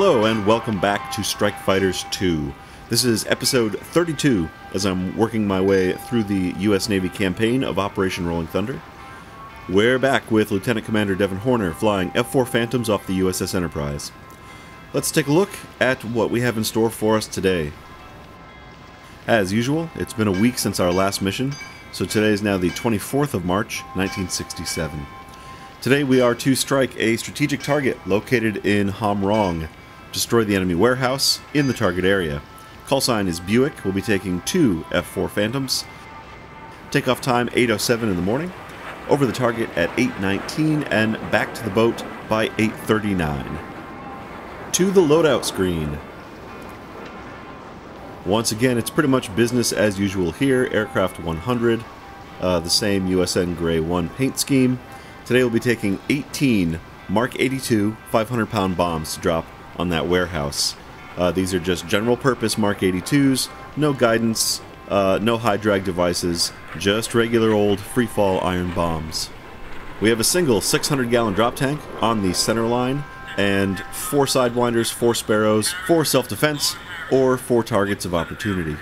Hello, and welcome back to Strike Fighters 2. This is episode 32 as I'm working my way through the U.S. Navy campaign of Operation Rolling Thunder. We're back with Lieutenant Commander Devin Horner flying F 4 Phantoms off the USS Enterprise. Let's take a look at what we have in store for us today. As usual, it's been a week since our last mission, so today is now the 24th of March, 1967. Today we are to strike a strategic target located in Ham Rong, destroy the enemy warehouse in the target area. Call sign is Buick. We'll be taking two F4 Phantoms. Takeoff time 8:07 in the morning. Over the target at 8:19 and back to the boat by 8:39. To the loadout screen. Once again, it's pretty much business as usual here. Aircraft 100, uh, the same USN Gray 1 paint scheme. Today we'll be taking 18 Mark 82 500 pound bombs to drop on that warehouse. Uh, these are just general purpose Mark 82s, no guidance, uh, no high drag devices, just regular old free fall iron bombs. We have a single 600 gallon drop tank on the center line, and four sidewinders, four sparrows, four self defense, or four targets of opportunity.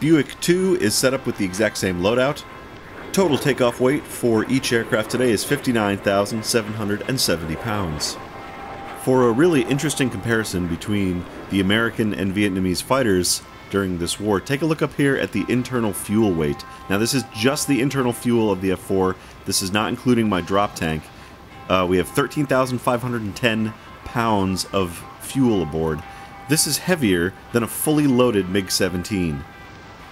Buick 2 is set up with the exact same loadout. Total takeoff weight for each aircraft today is 59,770 pounds. For a really interesting comparison between the American and Vietnamese fighters during this war, take a look up here at the internal fuel weight. Now, this is just the internal fuel of the F 4, this is not including my drop tank. Uh, we have 13,510 pounds of fuel aboard. This is heavier than a fully loaded MiG 17.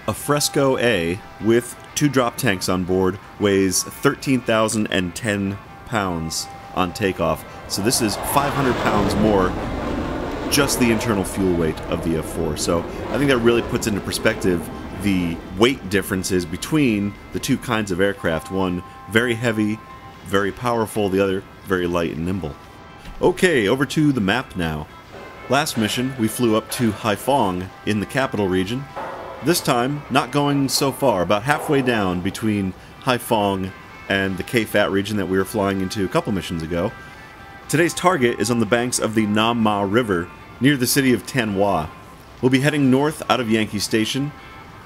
A Fresco A with two drop tanks on board weighs 13,010 pounds on takeoff. So this is 500 pounds more just the internal fuel weight of the F4. So I think that really puts into perspective the weight differences between the two kinds of aircraft. One very heavy, very powerful, the other very light and nimble. Okay, over to the map now. Last mission, we flew up to Haiphong in the capital region. This time, not going so far, about halfway down between Haiphong and the K-Fat region that we were flying into a couple missions ago. Today's target is on the banks of the Nam Ma River near the city of Thanh Hoa. We'll be heading north out of Yankee Station.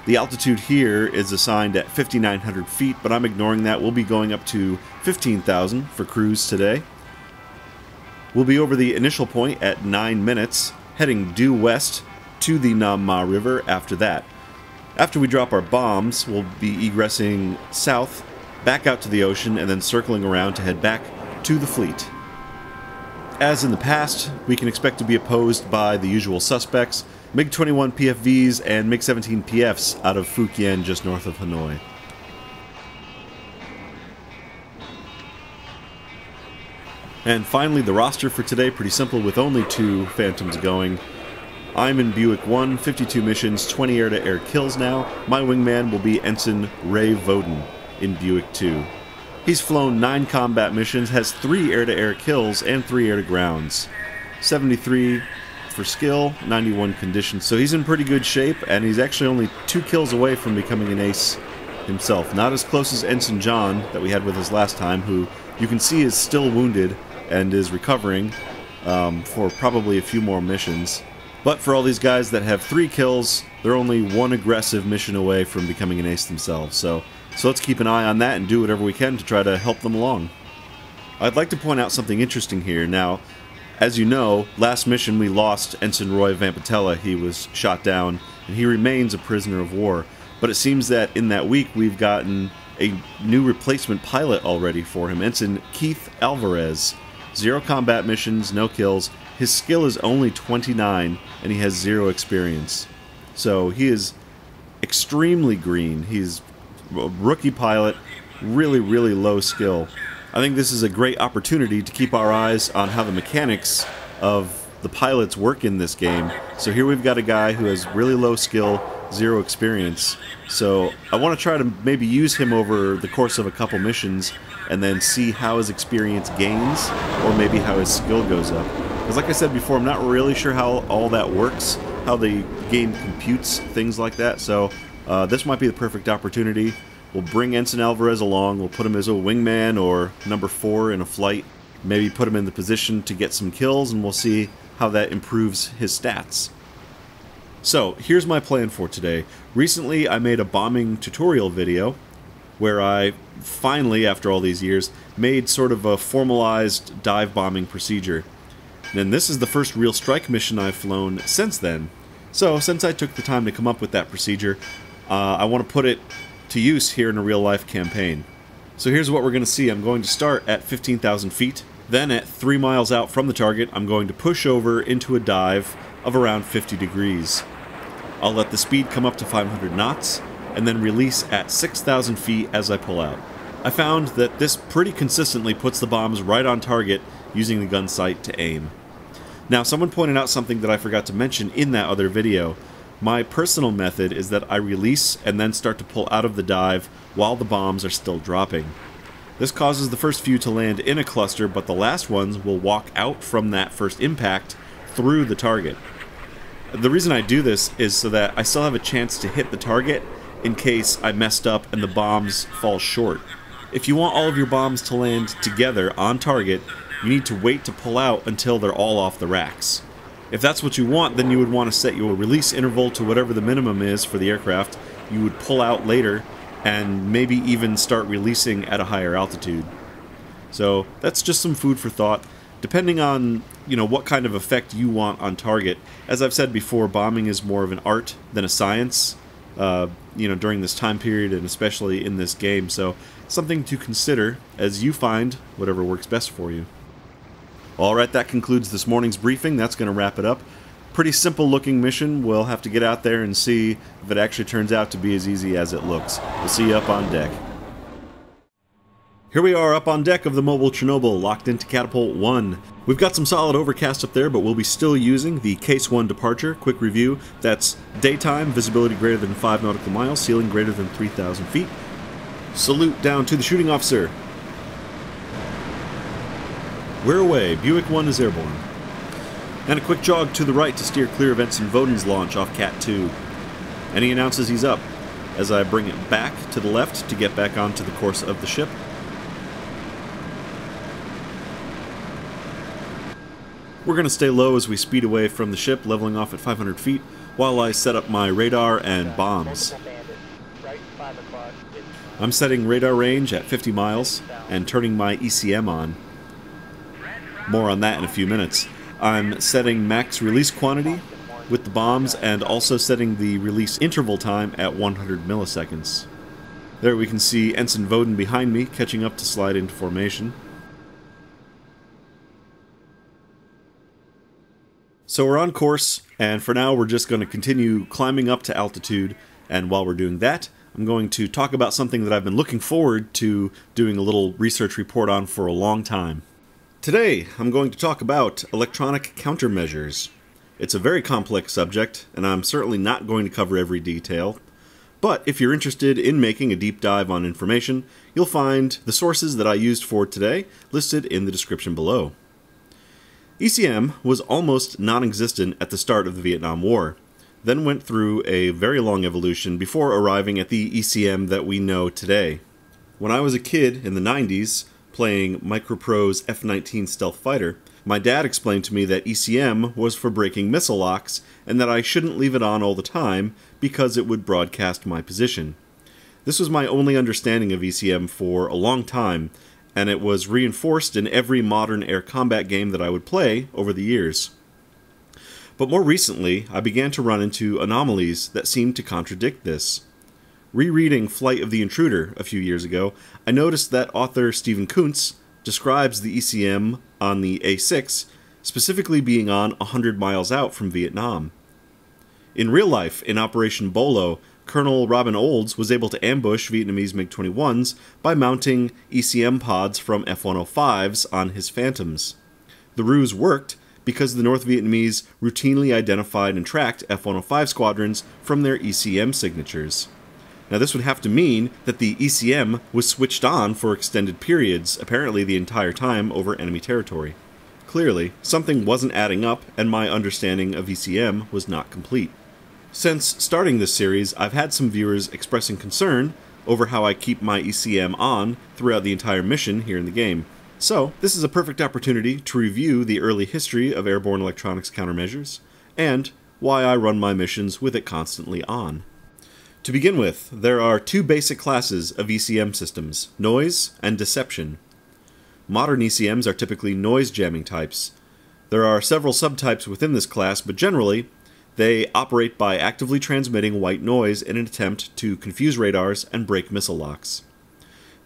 The altitude here is assigned at 5,900 feet, but I'm ignoring that. We'll be going up to 15,000 for cruise today. We'll be over the initial point at 9 minutes, heading due west to the Nam Ma River after that. After we drop our bombs, we'll be egressing south, back out to the ocean, and then circling around to head back to the fleet. As in the past, we can expect to be opposed by the usual suspects MiG 21 PFVs and MiG 17 PFs out of Phuc Yen, just north of Hanoi. And finally, the roster for today pretty simple with only two Phantoms going. I'm in Buick 1, 52 missions, 20 air to air kills now. My wingman will be Ensign Ray Voden in Buick 2. He's flown 9 combat missions, has 3 air to air kills, and 3 air to grounds. 73 for skill, 91 condition. So he's in pretty good shape, and he's actually only 2 kills away from becoming an ace himself. Not as close as Ensign John that we had with us last time, who you can see is still wounded and is recovering um, for probably a few more missions. But for all these guys that have three kills, they're only one aggressive mission away from becoming an ace themselves. So, so let's keep an eye on that and do whatever we can to try to help them along. I'd like to point out something interesting here. Now, as you know, last mission we lost Ensign Roy Vampatella. He was shot down, and he remains a prisoner of war. But it seems that in that week we've gotten a new replacement pilot already for him, Ensign Keith Alvarez. Zero combat missions, no kills. His skill is only 29, and he has zero experience. So he is extremely green. He's rookie pilot, really, really low skill. I think this is a great opportunity to keep our eyes on how the mechanics of the pilots work in this game. So here we've got a guy who has really low skill, zero experience. So I want to try to maybe use him over the course of a couple missions and then see how his experience gains or maybe how his skill goes up. Because like I said before, I'm not really sure how all that works, how the game computes things like that. So uh, this might be the perfect opportunity. We'll bring Ensign Alvarez along. We'll put him as a wingman or number four in a flight. Maybe put him in the position to get some kills, and we'll see how that improves his stats. So, here's my plan for today. Recently, I made a bombing tutorial video where I finally, after all these years, made sort of a formalized dive bombing procedure. And this is the first real strike mission I've flown since then. So, since I took the time to come up with that procedure, uh, I want to put it to use here in a real life campaign. So here's what we're going to see. I'm going to start at 15,000 feet. Then at 3 miles out from the target, I'm going to push over into a dive of around 50 degrees. I'll let the speed come up to 500 knots, and then release at 6,000 feet as I pull out. I found that this pretty consistently puts the bombs right on target using the gun sight to aim. Now, someone pointed out something that I forgot to mention in that other video. My personal method is that I release and then start to pull out of the dive while the bombs are still dropping. This causes the first few to land in a cluster, but the last ones will walk out from that first impact through the target. The reason I do this is so that I still have a chance to hit the target in case I messed up and the bombs fall short. If you want all of your bombs to land together on target, you need to wait to pull out until they're all off the racks. If that's what you want, then you would want to set your release interval to whatever the minimum is for the aircraft. You would pull out later and maybe even start releasing at a higher altitude. So that's just some food for thought. Depending on you know what kind of effect you want on target. As I've said before, bombing is more of an art than a science. Uh, you know during this time period and especially in this game. So something to consider as you find whatever works best for you. All right, that concludes this morning's briefing. That's going to wrap it up. Pretty simple looking mission. We'll have to get out there and see if it actually turns out to be as easy as it looks. We'll see you up on deck. Here we are up on deck of the mobile Chernobyl, locked into Catapult 1. We've got some solid overcast up there, but we'll be still using the Case 1 departure. Quick review, that's daytime, visibility greater than 5 nautical miles, ceiling greater than 3,000 feet. Salute down to the shooting officer. We're away. Buick 1 is airborne. And a quick jog to the right to steer clear of Ensign Voden's launch off Cat 2. And he announces he's up, as I bring it back to the left to get back onto the course of the ship. We're going to stay low as we speed away from the ship, leveling off at 500 feet, while I set up my radar and bombs. I'm setting radar range at 50 miles and turning my ECM on. More on that in a few minutes. I'm setting max release quantity with the bombs and also setting the release interval time at 100 milliseconds. There we can see Ensign Voden behind me catching up to slide into formation. So we're on course, and for now we're just going to continue climbing up to altitude, and while we're doing that, I'm going to talk about something that I've been looking forward to doing a little research report on for a long time. Today, I'm going to talk about electronic countermeasures. It's a very complex subject, and I'm certainly not going to cover every detail. But if you're interested in making a deep dive on information, you'll find the sources that I used for today listed in the description below. ECM was almost non existent at the start of the Vietnam War, then went through a very long evolution before arriving at the ECM that we know today. When I was a kid in the 90s, playing Microprose F 19 Stealth Fighter, my dad explained to me that ECM was for breaking missile locks and that I shouldn't leave it on all the time because it would broadcast my position. This was my only understanding of ECM for a long time, and it was reinforced in every modern air combat game that I would play over the years. But more recently, I began to run into anomalies that seemed to contradict this. Rereading Flight of the Intruder a few years ago, I noticed that author Stephen Coonts describes the ECM on the A6 specifically being on 100 miles out from Vietnam. In real life, in Operation Bolo, Colonel Robin Olds was able to ambush Vietnamese MiG 21s by mounting ECM pods from F 105s on his Phantoms. The ruse worked because the North Vietnamese routinely identified and tracked F 105 squadrons from their ECM signatures. Now, this would have to mean that the ECM was switched on for extended periods, apparently the entire time over enemy territory. Clearly, something wasn't adding up, and my understanding of ECM was not complete. Since starting this series, I've had some viewers expressing concern over how I keep my ECM on throughout the entire mission here in the game. So, this is a perfect opportunity to review the early history of airborne electronics countermeasures, and why I run my missions with it constantly on. To begin with, there are two basic classes of ECM systems noise and deception. Modern ECMs are typically noise jamming types. There are several subtypes within this class, but generally, they operate by actively transmitting white noise in an attempt to confuse radars and break missile locks.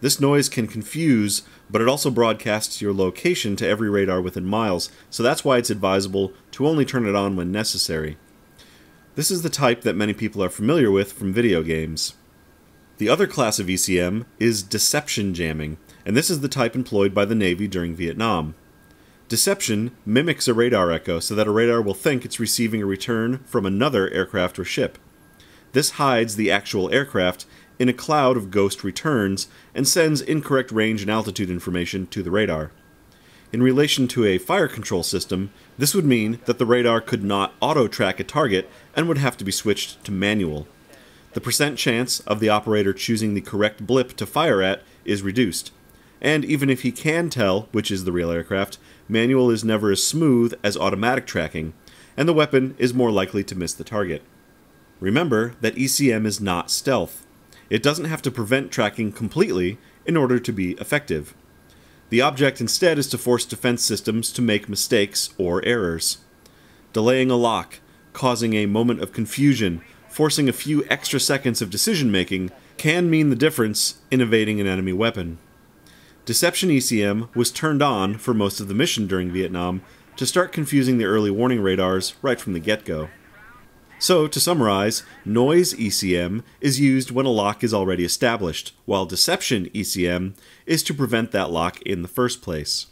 This noise can confuse, but it also broadcasts your location to every radar within miles, so that's why it's advisable to only turn it on when necessary. This is the type that many people are familiar with from video games. The other class of ECM is deception jamming, and this is the type employed by the Navy during Vietnam. Deception mimics a radar echo so that a radar will think it's receiving a return from another aircraft or ship. This hides the actual aircraft in a cloud of ghost returns and sends incorrect range and altitude information to the radar. In relation to a fire control system, this would mean that the radar could not auto track a target and would have to be switched to manual. The percent chance of the operator choosing the correct blip to fire at is reduced. And even if he can tell which is the real aircraft, manual is never as smooth as automatic tracking, and the weapon is more likely to miss the target. Remember that ECM is not stealth. It doesn't have to prevent tracking completely in order to be effective. The object instead is to force defense systems to make mistakes or errors. Delaying a lock, causing a moment of confusion, forcing a few extra seconds of decision making, can mean the difference in evading an enemy weapon. Deception ECM was turned on for most of the mission during Vietnam to start confusing the early warning radars right from the get go. So, to summarize, noise ECM is used when a lock is already established, while deception ECM is to prevent that lock in the first place.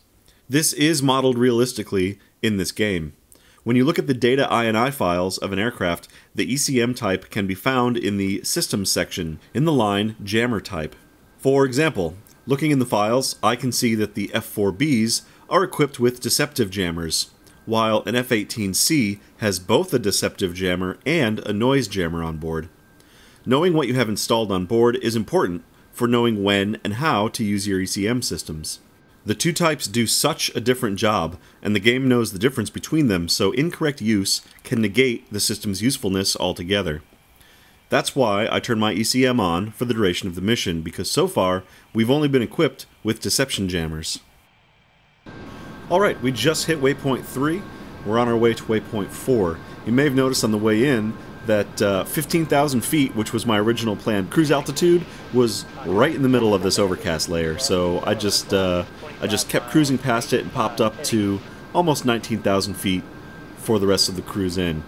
This is modeled realistically in this game. When you look at the data INI files of an aircraft, the ECM type can be found in the Systems section in the line Jammer type. For example, looking in the files, I can see that the F4Bs are equipped with deceptive jammers, while an F-18C has both a deceptive jammer and a noise jammer on board. Knowing what you have installed on board is important for knowing when and how to use your ECM systems. The two types do such a different job, and the game knows the difference between them, so incorrect use can negate the system's usefulness altogether. That's why I turn my ECM on for the duration of the mission, because so far we've only been equipped with deception jammers. Alright, we just hit waypoint 3. We're on our way to waypoint 4. You may have noticed on the way in that uh, 15,000 feet, which was my original planned cruise altitude, was right in the middle of this overcast layer. So I just uh, I just kept cruising past it and popped up to almost 19,000 feet for the rest of the cruise in.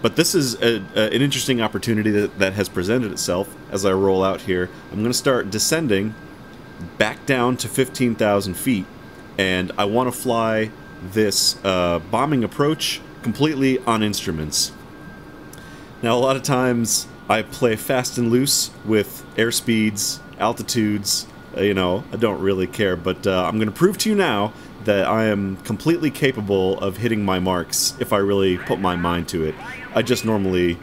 But this is a, a, an interesting opportunity that, that has presented itself as I roll out here. I'm going to start descending back down to 15,000 feet and I want to fly this uh, bombing approach completely on instruments. Now, a lot of times I play fast and loose with airspeeds, altitudes, uh, you know, I don't really care, but uh, I'm going to prove to you now that I am completely capable of hitting my marks if I really put my mind to it. I just normally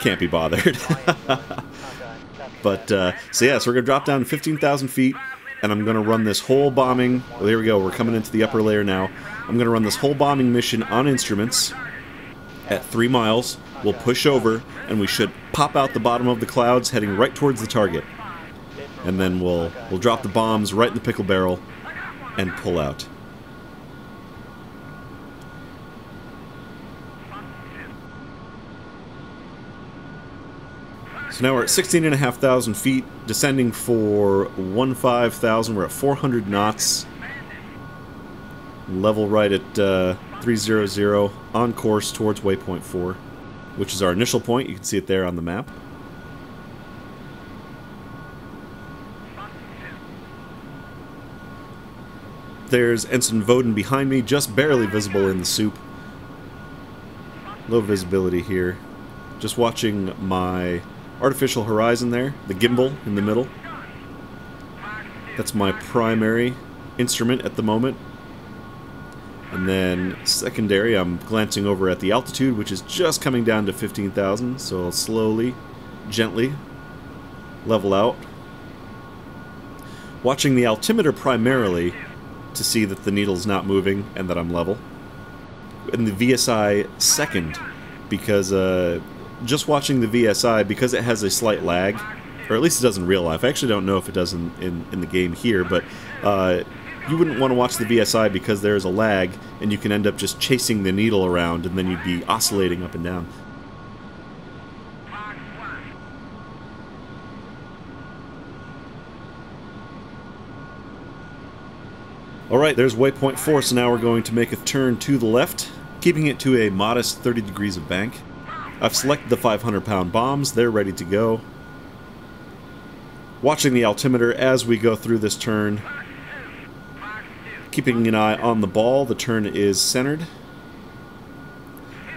can't be bothered. but, uh, so yeah, so we're going to drop down to 15,000 feet and I'm going to run this whole bombing. Oh, well, there we go. We're coming into the upper layer now. I'm going to run this whole bombing mission on instruments at three miles. We'll push over, and we should pop out the bottom of the clouds, heading right towards the target. And then we'll we'll drop the bombs right in the pickle barrel and pull out. So now we're at 16,500 feet, descending for 15,000. We're at 400 knots. Level right at uh, 300, on course towards waypoint 4, which is our initial point. You can see it there on the map. There's Ensign Voden behind me, just barely visible in the soup. Low visibility here. Just watching my artificial horizon there, the gimbal in the middle. That's my primary instrument at the moment. And then secondary, I'm glancing over at the altitude, which is just coming down to 15,000, so I'll slowly, gently level out. Watching the altimeter primarily to see that the needle's not moving and that I'm level. And the VSI second, because uh, just watching the VSI, because it has a slight lag, or at least it does in real life. I actually don't know if it does in, in, in the game here, but uh, you wouldn't want to watch the VSI because there's a lag, and you can end up just chasing the needle around, and then you'd be oscillating up and down. Alright, there's waypoint 4, so now we're going to make a turn to the left, keeping it to a modest 30 degrees of bank. I've selected the 500 pound bombs, they're ready to go. Watching the altimeter as we go through this turn. Keeping an eye on the ball, the turn is centered.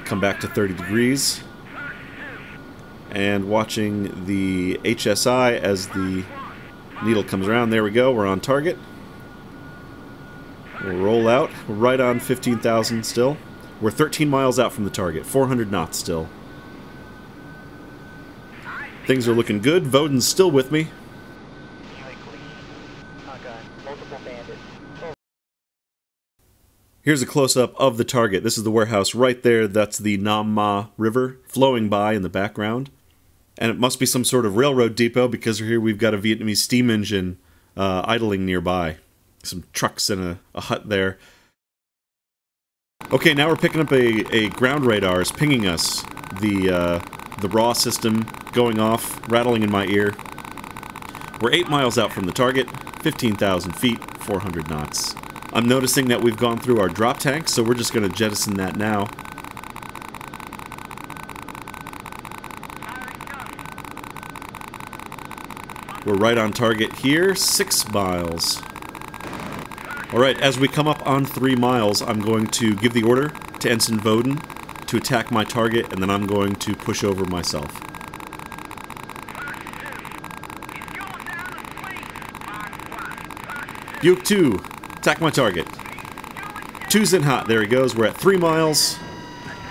Come back to 30 degrees. And watching the HSI as the needle comes around. There we go, we're on target. We'll roll out. Right on 15,000 still. We're 13 miles out from the target. 400 knots still. Things are looking good. Voden's still with me. Here's a close-up of the target. This is the warehouse right there. That's the Nam Ma River flowing by in the background. And it must be some sort of railroad depot because here we've got a Vietnamese steam engine uh, idling nearby some trucks and a, a hut there. Okay, now we're picking up a, a ground radar is pinging us. The, uh, the RHAW system going off, rattling in my ear. We're 8 miles out from the target, 15,000 feet, 400 knots. I'm noticing that we've gone through our drop tank, so we're just going to jettison that now. We're right on target here, 6 miles. Alright, as we come up on three miles, I'm going to give the order to Ensign Voden to attack my target, and then I'm going to push over myself. Buick 2, attack my target. Two's in hot, there he goes, we're at three miles.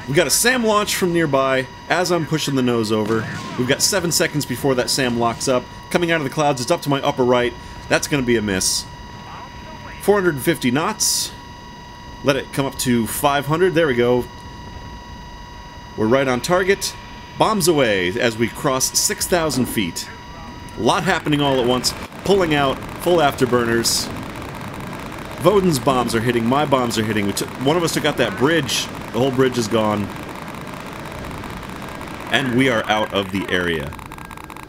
We got a SAM launch from nearby as I'm pushing the nose over. We've got seven seconds before that SAM locks up. Coming out of the clouds, it's up to my upper right. That's going to be a miss. 450 knots. Let it come up to 500. There we go. We're right on target. Bombs away as we cross 6,000 feet. A lot happening all at once. Pulling out, full afterburners. Voden's bombs are hitting, my bombs are hitting. Took, one of us took out that bridge. The whole bridge is gone. And we are out of the area.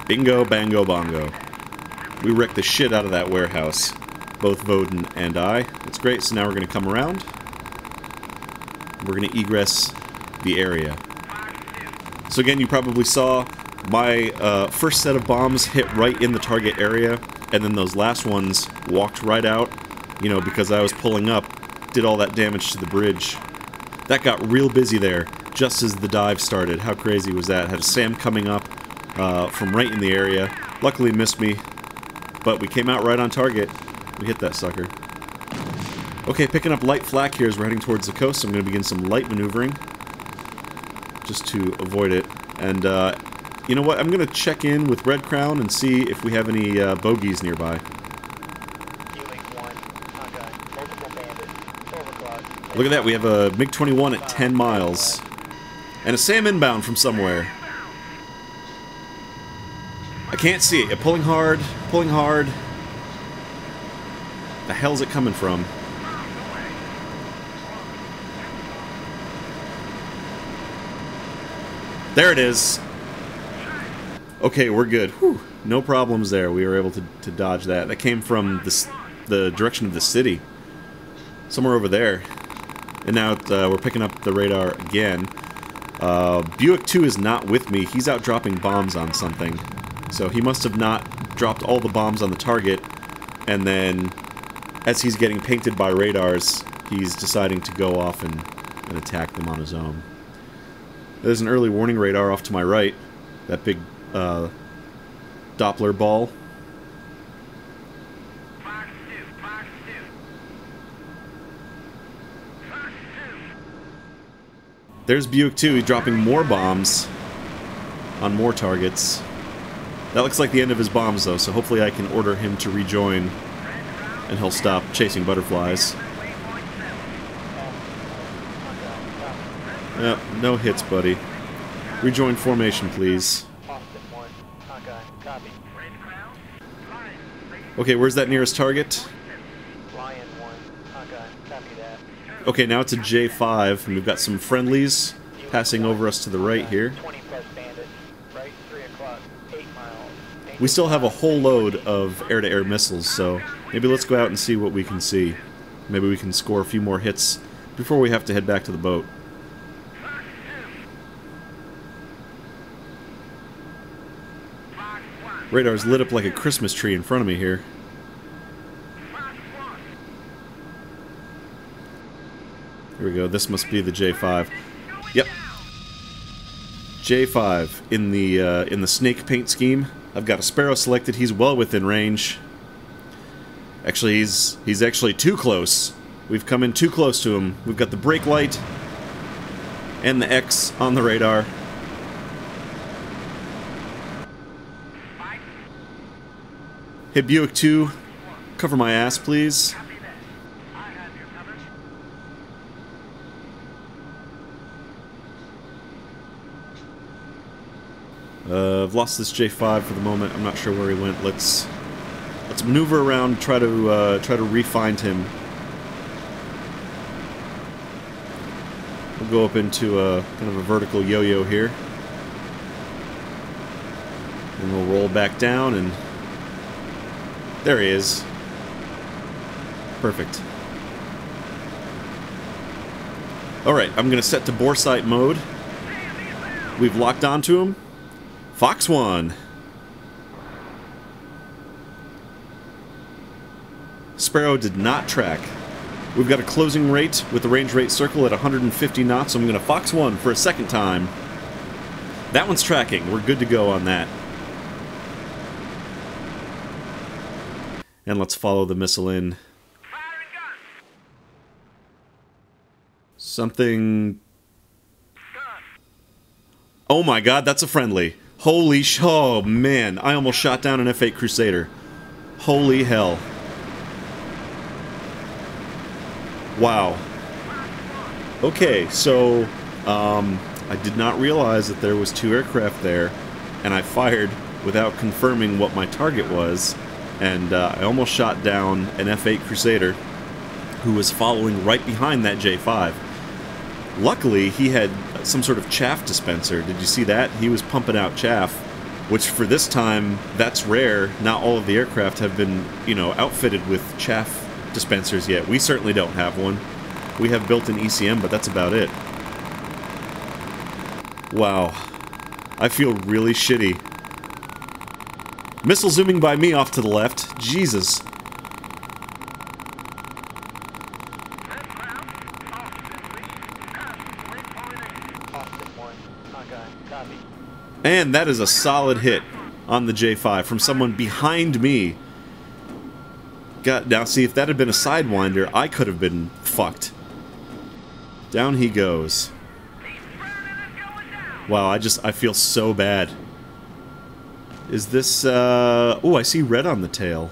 Bingo, bango, bongo. We wrecked the shit out of that warehouse both Voden and I. That's great, so now we're going to come around. We're going to egress the area. So again, you probably saw my uh, first set of bombs hit right in the target area, and then those last ones walked right out, you know, because I was pulling up, did all that damage to the bridge. That got real busy there, just as the dive started. How crazy was that? Had a SAM coming up uh, from right in the area. Luckily missed me, but we came out right on target. We hit that sucker. Okay, picking up light flak here as we're heading towards the coast. I'm going to begin some light maneuvering. Just to avoid it. And, uh, you know what? I'm going to check in with Red Crown and see if we have any uh, bogeys nearby. Look at that, we have a MiG-21 at 10 miles. And a SAM inbound from somewhere. I can't see it. Pulling hard, pulling hard. The hell's it coming from? There it is. Okay, we're good. Whew. No problems there. We were able to, to dodge that. That came from the, the direction of the city. Somewhere over there. And now uh, we're picking up the radar again. Uh, Buick 2 is not with me. He's out dropping bombs on something. So he must have not dropped all the bombs on the target and then as he's getting painted by radars, he's deciding to go off and, and attack them on his own. There's an early warning radar off to my right. That big uh, Doppler ball. There's Buick 2, he's dropping more bombs on more targets. That looks like the end of his bombs, though, so hopefully I can order him to rejoin and he'll stop chasing butterflies. Yep, no hits, buddy. Rejoin formation, please. Okay, where's that nearest target? Okay, now it's a J5, and we've got some friendlies passing over us to the right here. We still have a whole load of air-to-air -air missiles, so maybe let's go out and see what we can see. Maybe we can score a few more hits before we have to head back to the boat. Radar's lit up like a Christmas tree in front of me here. Here we go. This must be the J5. Yep. J5 in the uh, in the snake paint scheme. I've got a Sparrow selected. He's well within range. Actually, he's he's actually too close. We've come in too close to him. We've got the brake light and the X on the radar. Hey, Buick 2, cover my ass, please. Uh, I've lost this J5 for the moment. I'm not sure where he went. Let's let's maneuver around, try to uh, try to re-find him. We'll go up into a kind of a vertical yo-yo here, and we'll roll back down and there he is. Perfect. Alright, I'm going to set to boresight mode. We've locked onto him. Fox 1. Sparrow did not track. We've got a closing rate with the range rate circle at 150 knots, so I'm going to Fox 1 for a second time. That one's tracking. We're good to go on that. And let's follow the missile in. Something... Oh my god, that's a friendly. Holy sh... Oh, man. I almost shot down an F-8 Crusader. Holy hell. Wow. Okay, so... Um, I did not realize that there was two aircraft there, and I fired without confirming what my target was and uh, I almost shot down an F8 Crusader who was following right behind that J5. Luckily, he had some sort of chaff dispenser. Did you see that? He was pumping out chaff, which for this time, that's rare. Not all of the aircraft have been, you know, outfitted with chaff dispensers yet. We certainly don't have one. We have built-in ECM, but that's about it. Wow. I feel really shitty Missile zooming by me off to the left. Jesus. And that is a solid hit on the J5 from someone behind me. Got now see if that had been a sidewinder, I could have been fucked. Down he goes. Wow, I just I feel so bad. Is this, uh... Oh, I see red on the tail.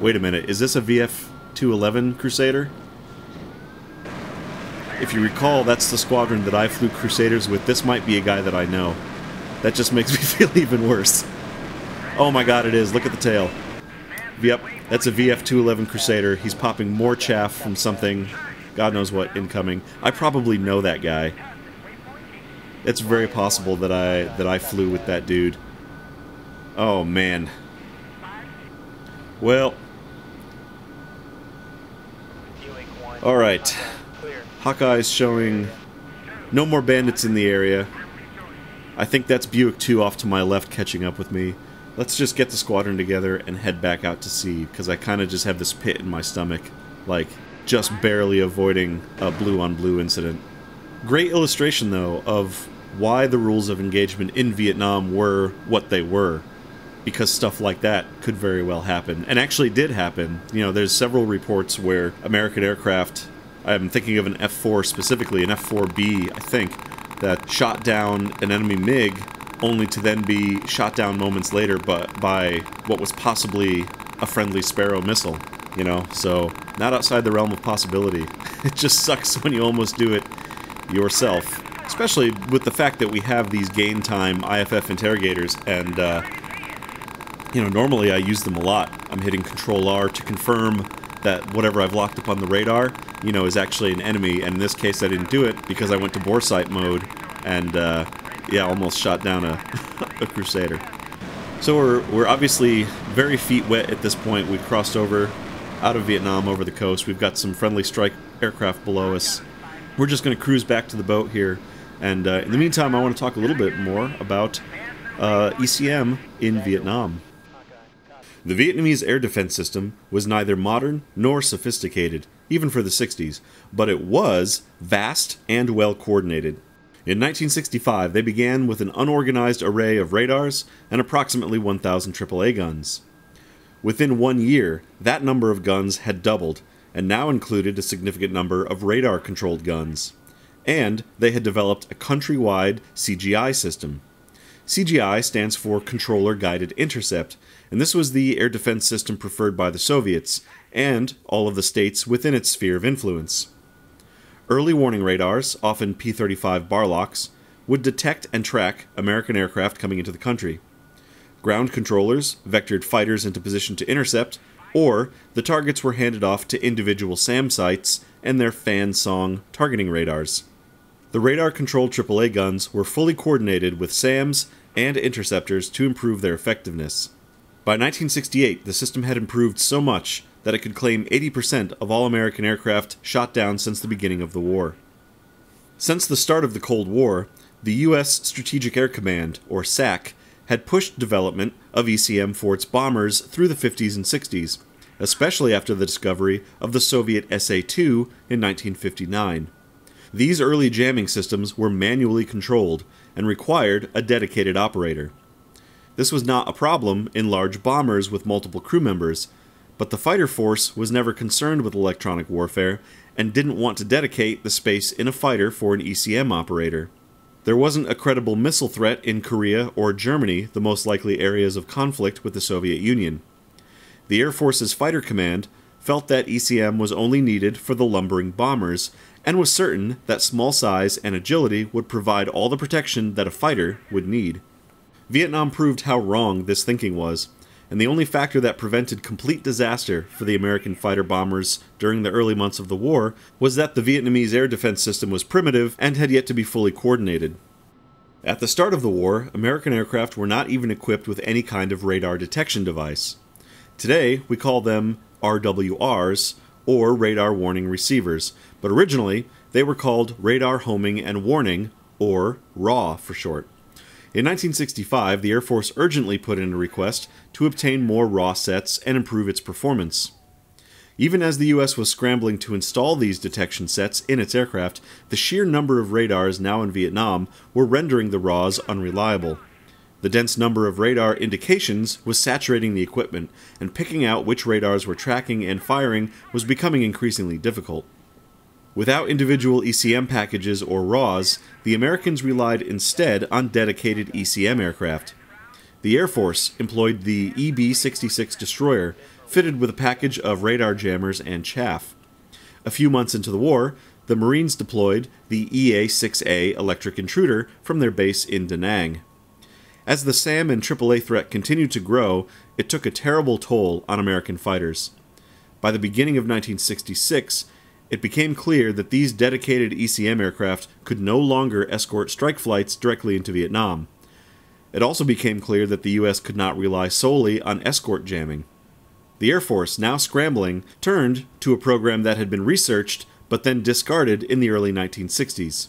Wait a minute, is this a VF-211 Crusader? If you recall, that's the squadron that I flew Crusaders with. This might be a guy that I know. That just makes me feel even worse. Oh my god, it is. Look at the tail. Yep, that's a VF-211 Crusader. He's popping more chaff from something, God knows what, incoming. I probably know that guy. It's very possible that I that I flew with that dude. Oh, man. Well. Alright. Hawkeye's showing no more bandits in the area. I think that's Buick 2 off to my left catching up with me. Let's just get the squadron together and head back out to sea, because I kind of just have this pit in my stomach. Like, just barely avoiding a blue-on-blue -blue incident. Great illustration, though, of why the rules of engagement in Vietnam were what they were because stuff like that could very well happen and actually did happen. You know, there's several reports where American aircraft, I'm thinking of an F4 specifically, an F4B, I think, that shot down an enemy MiG only to then be shot down moments later but by what was possibly a friendly Sparrow missile. you know, so not outside the realm of possibility. It just sucks when you almost do it yourself, especially with the fact that we have these gain time IFF interrogators, and, uh, you know, normally I use them a lot. I'm hitting Control R to confirm that whatever I've locked up on the radar, you know, is actually an enemy, and in this case I didn't do it because I went to bore sight mode, and, uh, yeah, almost shot down a, a Crusader. So we're, we're obviously very feet wet at this point. We've crossed over out of Vietnam over the coast. We've got some friendly strike aircraft below us. We're just going to cruise back to the boat here. And uh, in the meantime, I want to talk a little bit more about uh, ECM in Vietnam. The Vietnamese air defense system was neither modern nor sophisticated, even for the 60s, but it was vast and well coordinated. In 1965, they began with an unorganized array of radars and approximately 1,000 AAA guns. Within one year, that number of guns had doubled, and now included a significant number of radar controlled guns. And they had developed a countrywide CGI system. CGI stands for Controller Guided Intercept, and this was the air defense system preferred by the Soviets and all of the states within its sphere of influence. Early warning radars, often P 35 Barlocks, would detect and track American aircraft coming into the country. Ground controllers vectored fighters into position to intercept, or the targets were handed off to individual SAM sites and their fan song targeting radars. The radar controlled AAA guns were fully coordinated with SAMs and interceptors to improve their effectiveness. By 1968, the system had improved so much that it could claim 80% of all American aircraft shot down since the beginning of the war. Since the start of the Cold War, the U.S. Strategic Air Command, or SAC, had pushed development of ECM for its bombers through the 50s and 60s, especially after the discovery of the Soviet SA 2 in 1959. These early jamming systems were manually controlled and required a dedicated operator. This was not a problem in large bombers with multiple crew members, but the fighter force was never concerned with electronic warfare and didn't want to dedicate the space in a fighter for an ECM operator. There wasn't a credible missile threat in Korea or Germany, the most likely areas of conflict with the Soviet Union. The Air Force's Fighter Command felt that ECM was only needed for the lumbering bombers and was certain that small size and agility would provide all the protection that a fighter would need. Vietnam proved how wrong this thinking was, and the only factor that prevented complete disaster for the American fighter bombers during the early months of the war was that the Vietnamese air defense system was primitive and had yet to be fully coordinated. At the start of the war, American aircraft were not even equipped with any kind of radar detection device. Today, we call them RWRs, or radar warning receivers, but originally they were called radar homing and warning, or RHAW for short. In 1965, the Air Force urgently put in a request to obtain more RHAW sets and improve its performance. Even as the US was scrambling to install these detection sets in its aircraft, the sheer number of radars now in Vietnam were rendering the RHAWs unreliable. The dense number of radar indications was saturating the equipment, and picking out which radars were tracking and firing was becoming increasingly difficult. Without individual ECM packages or RHAWs, the Americans relied instead on dedicated ECM aircraft. The Air Force employed the EB 66 destroyer, fitted with a package of radar jammers and chaff. A few months into the war, the Marines deployed the EA 6A electric intruder from their base in Da Nang. As the SAM and AAA threat continued to grow, it took a terrible toll on American fighters. By the beginning of 1966, it became clear that these dedicated ECM aircraft could no longer escort strike flights directly into Vietnam. It also became clear that the U.S. could not rely solely on escort jamming. The Air Force, now scrambling, turned to a program that had been researched but then discarded in the early 1960s.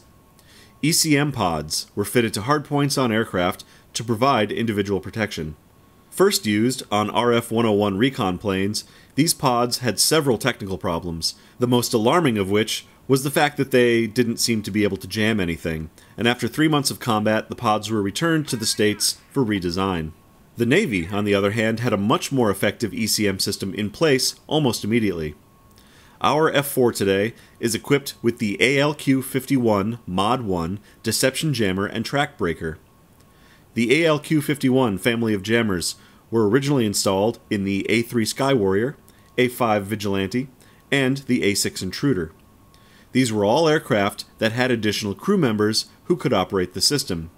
ECM pods were fitted to hardpoints on aircraft to provide individual protection. First used on RF 101 recon planes, these pods had several technical problems, the most alarming of which was the fact that they didn't seem to be able to jam anything, and after three months of combat, the pods were returned to the States for redesign. The Navy, on the other hand, had a much more effective ECM system in place almost immediately. Our F4 today is equipped with the ALQ 51 Mod 1 Deception Jammer and Track Breaker. The ALQ 51 family of jammers were originally installed in the A3 Sky Warrior, A5 Vigilante, and the A6 Intruder. These were all aircraft that had additional crew members who could operate the system.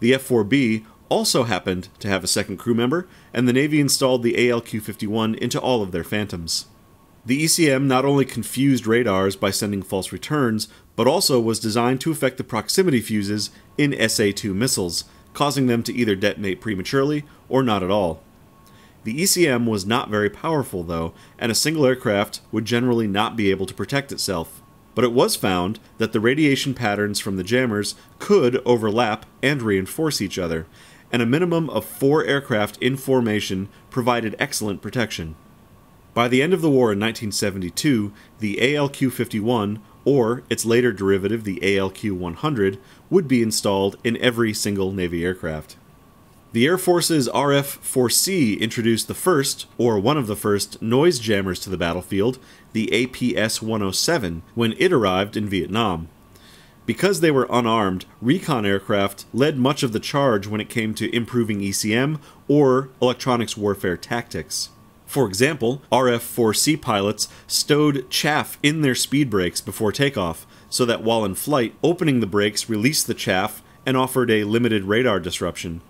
The F 4B also happened to have a second crew member, and the Navy installed the ALQ 51 into all of their Phantoms. The ECM not only confused radars by sending false returns, but also was designed to affect the proximity fuses in SA 2 missiles, causing them to either detonate prematurely or not at all. The ECM was not very powerful, though, and a single aircraft would generally not be able to protect itself. But it was found that the radiation patterns from the jammers could overlap and reinforce each other, and a minimum of four aircraft in formation provided excellent protection. By the end of the war in 1972, the ALQ 51, or its later derivative, the ALQ 100, would be installed in every single Navy aircraft. The Air Force's RF 4C introduced the first, or one of the first, noise jammers to the battlefield, the APS 107, when it arrived in Vietnam. Because they were unarmed, recon aircraft led much of the charge when it came to improving ECM or electronics warfare tactics. For example, RF 4C pilots stowed chaff in their speed brakes before takeoff, so that while in flight, opening the brakes released the chaff and offered a limited radar disruption.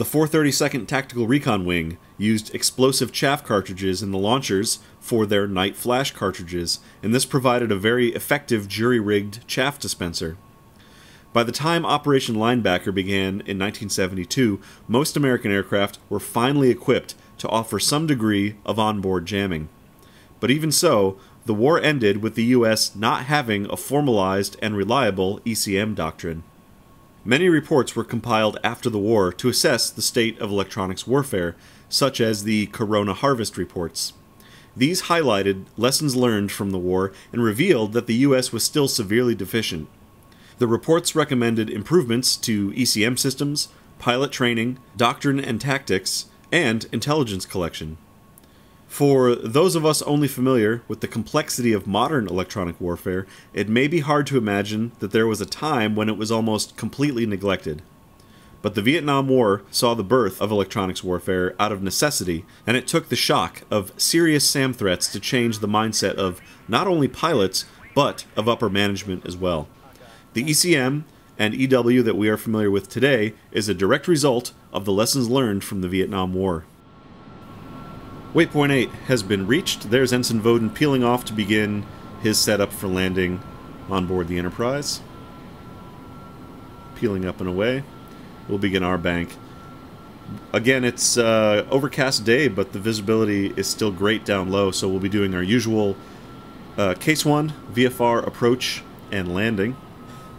The 432nd Tactical Recon Wing used explosive chaff cartridges in the launchers for their night flash cartridges, and this provided a very effective jury rigged chaff dispenser. By the time Operation Linebacker began in 1972, most American aircraft were finally equipped to offer some degree of onboard jamming. But even so, the war ended with the U.S. not having a formalized and reliable ECM doctrine. Many reports were compiled after the war to assess the state of electronics warfare, such as the Corona Harvest reports. These highlighted lessons learned from the war and revealed that the U.S. was still severely deficient. The reports recommended improvements to ECM systems, pilot training, doctrine and tactics, and intelligence collection. For those of us only familiar with the complexity of modern electronic warfare, it may be hard to imagine that there was a time when it was almost completely neglected. But the Vietnam War saw the birth of electronics warfare out of necessity, and it took the shock of serious SAM threats to change the mindset of not only pilots, but of upper management as well. The ECM and EW that we are familiar with today is a direct result of the lessons learned from the Vietnam War. Waypoint 8 has been reached. There's Ensign Voden peeling off to begin his setup for landing on board the Enterprise. Peeling up and away. We'll begin our bank. Again, it's uh, overcast day, but the visibility is still great down low, so we'll be doing our usual uh, Case 1 VFR approach and landing,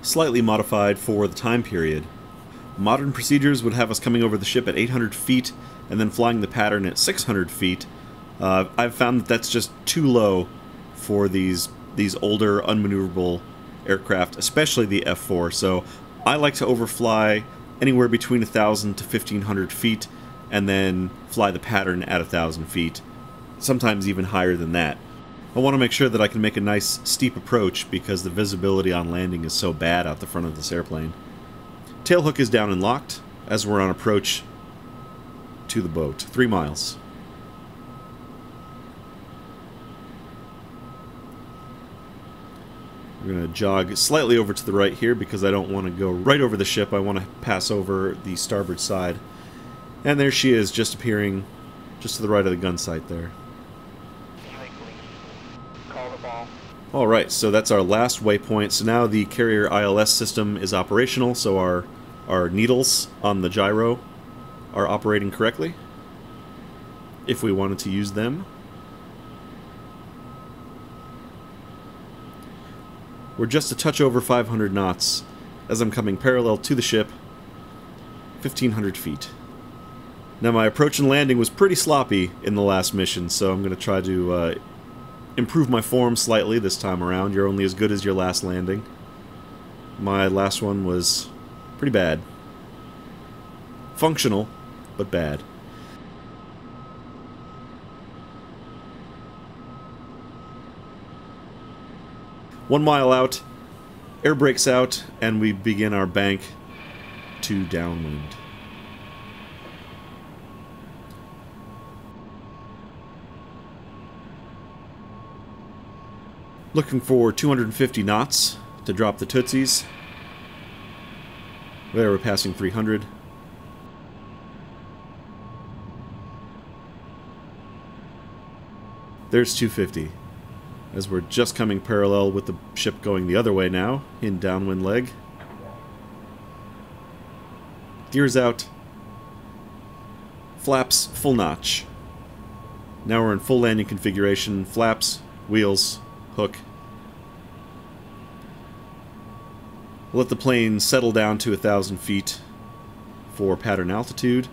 slightly modified for the time period. Modern procedures would have us coming over the ship at 800 feet and then flying the pattern at 600 feet, uh, I've found that that's just too low for these these older unmaneuverable aircraft, especially the F4. So I like to overfly anywhere between 1,000 to 1,500 feet, and then fly the pattern at 1,000 feet, sometimes even higher than that. I want to make sure that I can make a nice steep approach because the visibility on landing is so bad out the front of this airplane. Tailhook is down and locked as we're on approach to the boat. Three miles. We're going to jog slightly over to the right here because I don't want to go right over the ship. I want to pass over the starboard side. And there she is, just appearing just to the right of the gun sight there. Alright, so that's our last waypoint. So now the carrier ILS system is operational, so our, our needles on the gyro are operating correctly if we wanted to use them. We're just a touch over 500 knots as I'm coming parallel to the ship, 1500 feet. Now my approach and landing was pretty sloppy in the last mission, so I'm going to try to uh, improve my form slightly this time around. You're only as good as your last landing. My last one was pretty bad. Functional, but bad. One mile out, air brakes out, and we begin our bank to downwind. Looking for 250 knots to drop the Tootsies. There, we're passing 300. There's 250. As we're just coming parallel with the ship going the other way now, in downwind leg. Gears out. Flaps full notch. Now we're in full landing configuration. Flaps, wheels, hook. Let the plane settle down to a thousand feet for pattern altitude.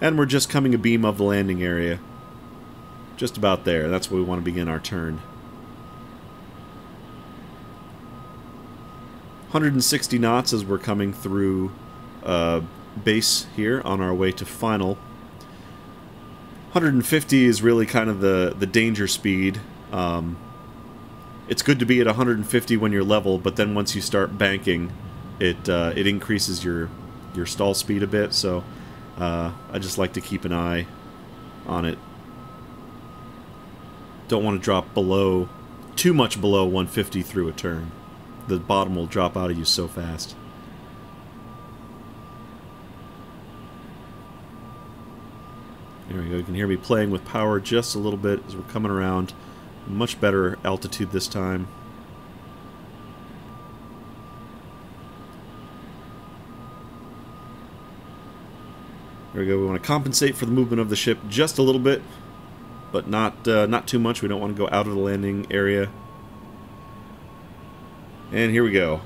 And we're just coming abeam of the landing area. Just about there. That's where we want to begin our turn. 160 knots as we're coming through uh, base here on our way to final. 150 is really kind of the, the danger speed. Um, it's good to be at 150 when you're level, but then once you start banking, it uh, it increases your your stall speed a bit. So uh, I just like to keep an eye on it. Don't want to drop below, too much below 150 through a turn. The bottom will drop out of you so fast. There we go. You can hear me playing with power just a little bit as we're coming around. Much better altitude this time. There we go. We want to compensate for the movement of the ship just a little bit, but not uh, not too much. We don't want to go out of the landing area. And here we go.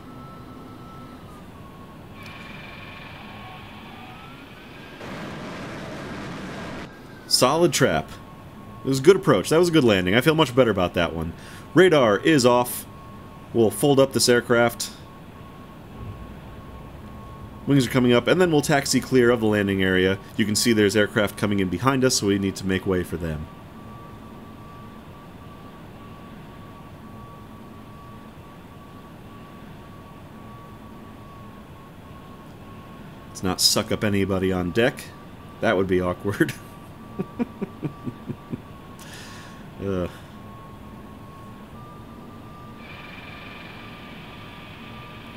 Solid trap. It was a good approach. That was a good landing. I feel much better about that one. Radar is off. We'll fold up this aircraft. Wings are coming up, and then we'll taxi clear of the landing area. You can see there's aircraft coming in behind us, so we need to make way for them. Let's not suck up anybody on deck. That would be awkward.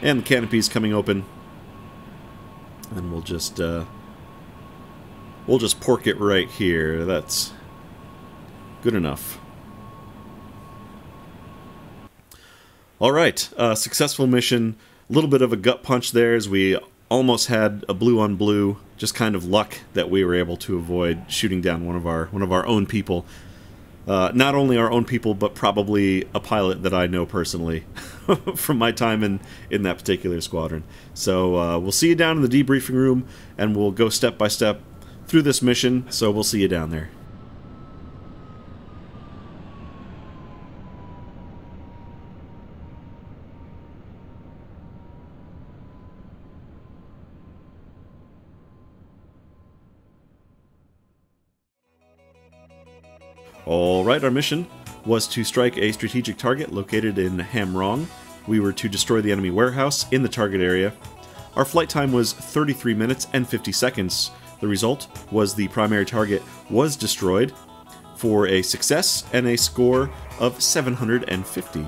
And the canopy's coming open. And we'll just, uh, we'll just pork it right here. That's good enough. Alright, uh, successful mission. A little bit of a gut punch there as we almost had a blue on blue. Just kind of luck that we were able to avoid shooting down one of our one of our own people. Uh, not only our own people, but probably a pilot that I know personally from my time in, in that particular squadron. So uh, we'll see you down in the debriefing room, and we'll go step by step through this mission. So we'll see you down there. Alright, our mission was to strike a strategic target located in Ham Rong. We were to destroy the enemy warehouse in the target area. Our flight time was 33 minutes and 50 seconds. The result was the primary target was destroyed for a success and a score of 750.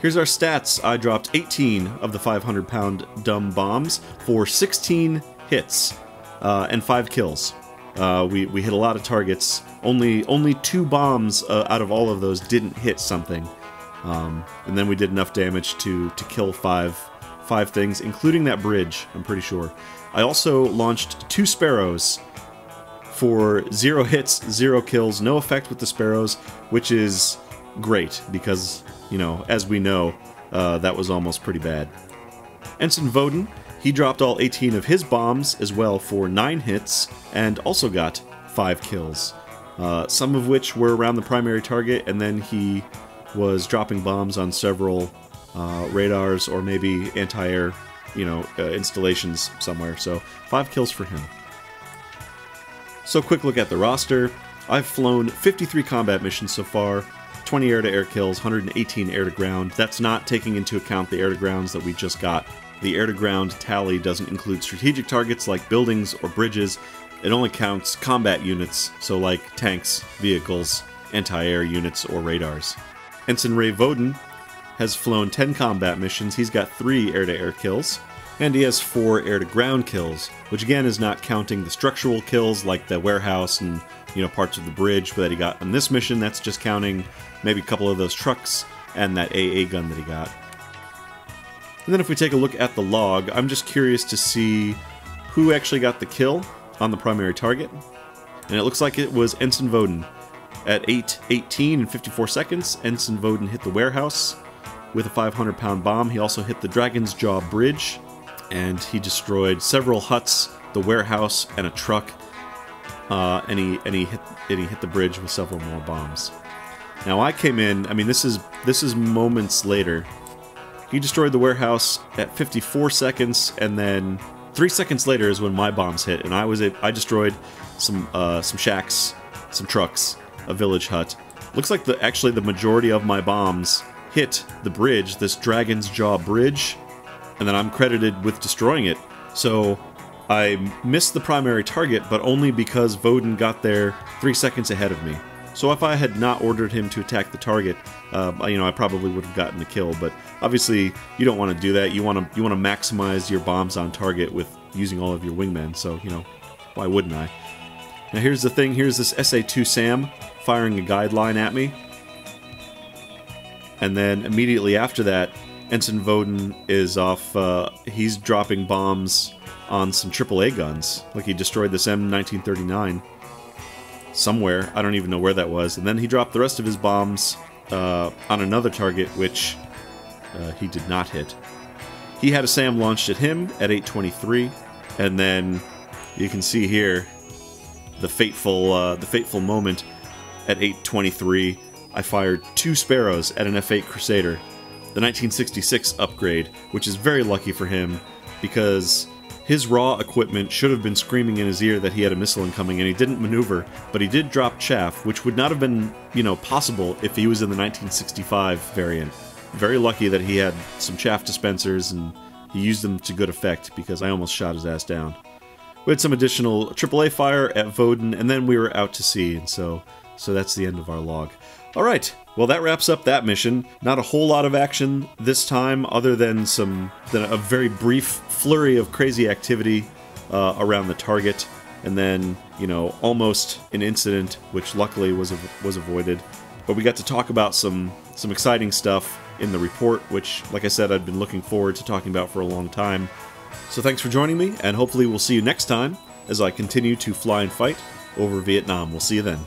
Here's our stats. I dropped 18 of the 500 pound dumb bombs for 16 hits uh, and 5 kills. Uh, we, we hit a lot of targets. Only only two bombs uh, out of all of those didn't hit something, um, and then we did enough damage to to kill five five things, including that bridge. I'm pretty sure. I also launched two sparrows for zero hits, zero kills, no effect with the sparrows, which is great because you know as we know uh, that was almost pretty bad. Ensign Voden he dropped all 18 of his bombs as well for 9 hits, and also got 5 kills. Uh, some of which were around the primary target, and then he was dropping bombs on several uh, radars or maybe anti-air, you know, uh, installations somewhere. So five kills for him. So quick look at the roster. I've flown 53 combat missions so far, 20 air-to-air kills, 118 air-to-ground. That's not taking into account the air-to-grounds that we just got the air to ground tally doesn't include strategic targets like buildings or bridges, it only counts combat units, so like tanks, vehicles, anti-air units, or radars. Ensign Ray Voden has flown 10 combat missions, he's got 3 air-to-air kills, and he has 4 air-to-ground kills, which again is not counting the structural kills like the warehouse and you know parts of the bridge that he got on this mission, that's just counting maybe a couple of those trucks and that AA gun that he got. And then if we take a look at the log, I'm just curious to see who actually got the kill on the primary target. And it looks like it was Ensign Voden. At 8.18 and 54 seconds, Ensign Voden hit the warehouse with a 500 pound bomb. He also hit the Dragon's Jaw Bridge, and he destroyed several huts, the warehouse, and a truck. Uh, and he and he hit and he hit the bridge with several more bombs. Now I came in. I mean, this is this is moments later. He destroyed the warehouse at 54 seconds, and then three seconds later is when my bombs hit, and I was I destroyed some uh, some shacks, some trucks, a village hut. Looks like the actually the majority of my bombs hit the bridge, this Dragon's Jaw bridge, and then I'm credited with destroying it. So I missed the primary target, but only because Voden got there three seconds ahead of me. So if I had not ordered him to attack the target, uh, you know, I probably would have gotten the kill. But obviously, you don't want to do that. You want to you want to maximize your bombs on target with using all of your wingmen. So you know, why wouldn't I? Now here's the thing. Here's this SA2 Sam firing a guideline at me, and then immediately after that, Ensign Voden is off. Uh, he's dropping bombs on some AAA guns. Like he destroyed this M1939 somewhere. I don't even know where that was. And then he dropped the rest of his bombs uh, on another target, which uh, he did not hit. He had a SAM launched at him at 823, and then you can see here the fateful uh, the fateful moment at 823. I fired two Sparrows at an F8 Crusader, the 1966 upgrade, which is very lucky for him because his RHAW equipment should have been screaming in his ear that he had a missile incoming, and he didn't maneuver, but he did drop chaff, which would not have been, you know, possible if he was in the 1965 variant. Very lucky that he had some chaff dispensers, and he used them to good effect, because I almost shot his ass down. We had some additional AAA fire at Voden, and then we were out to sea, and so, so that's the end of our log. Alright, well, that wraps up that mission. Not a whole lot of action this time, other than some than a very brief flurry of crazy activity uh, around the target, and then you know almost an incident, which luckily was was avoided. But we got to talk about some some exciting stuff in the report, which, like I said, I've been looking forward to talking about for a long time. So thanks for joining me, and hopefully we'll see you next time as I continue to fly and fight over Vietnam. We'll see you then.